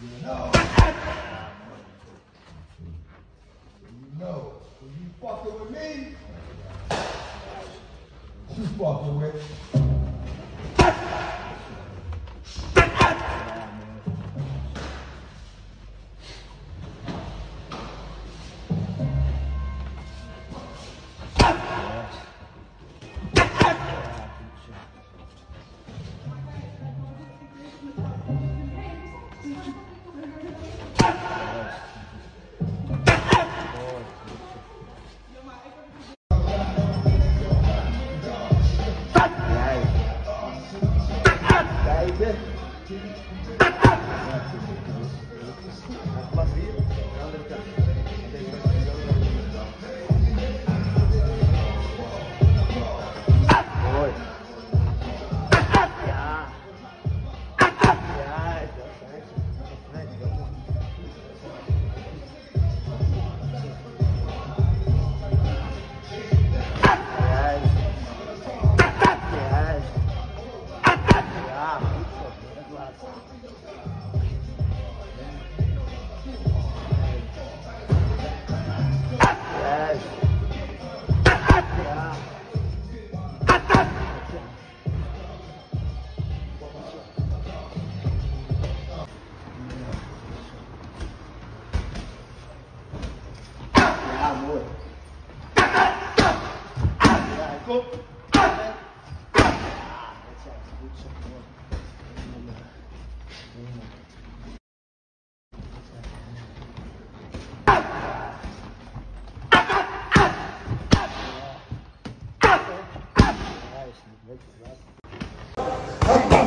No. You know, when you fucking with me, you fucking with. ver. Go. Thank you,